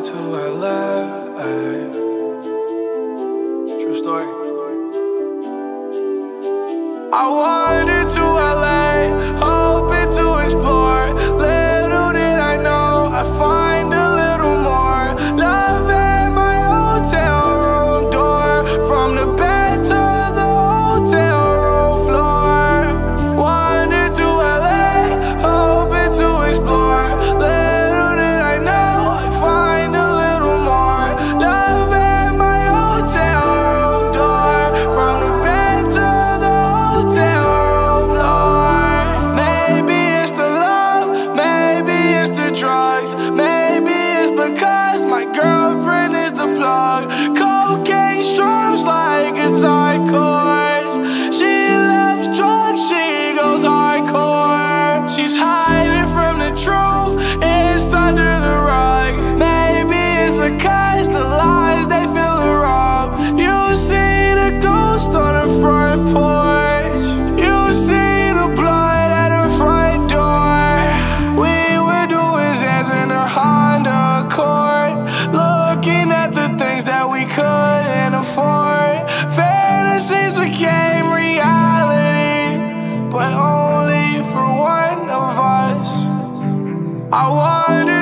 to LA. True story. I wanted hiding from the truth, it's under the rug. Maybe it's because the lies they feel are wrong. You see the ghost on the front porch, you see the blood at the front door. We were doing zans in a Honda Accord, looking at the things that we couldn't afford. Fantasies became reality, but. I wanna.